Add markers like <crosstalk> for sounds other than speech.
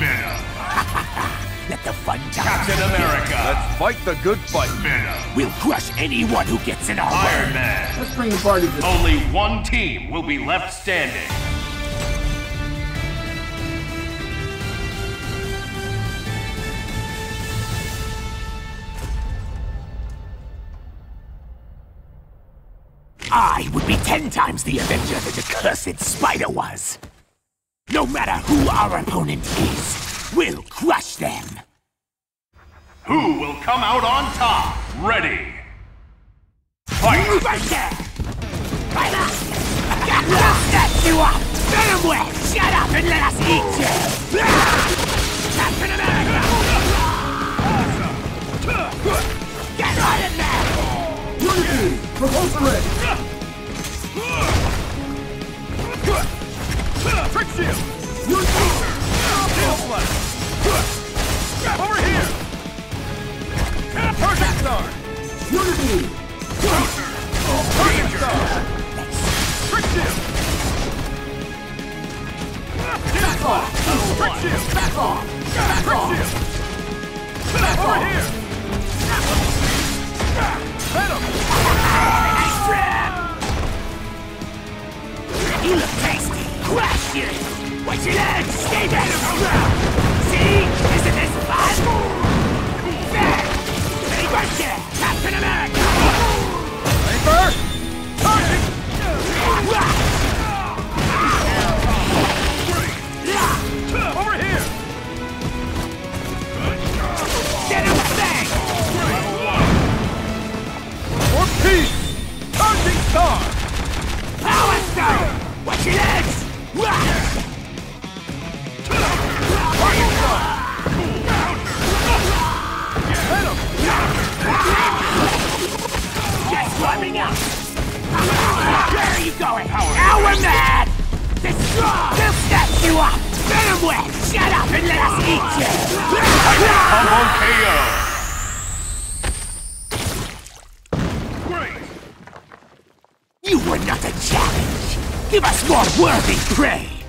Venom. <laughs> Let the fun time Captain America. Let's fight the good fight. Venom. We'll crush anyone who gets in our Iron way. Man. Let's bring the party to Only one team will be left standing. I would be ten times the Avenger that the cursed Spider was. No matter who our opponent is, we'll crush them. Who will come out on top? Ready. Fight! Right there! Right up! Just set you up! Venom Web, shut up and let us eat you! Captain America! Get right in there! Unity! Repulsor Ray! You look tasty! Crush you! Watch your legs! Stay Venom Where are you going? Now we're mad! Destroy! They'll snatch you up! Venom Web, shut up and let us eat you! Combo KO. Great. You were not a challenge! Give us more worthy prey!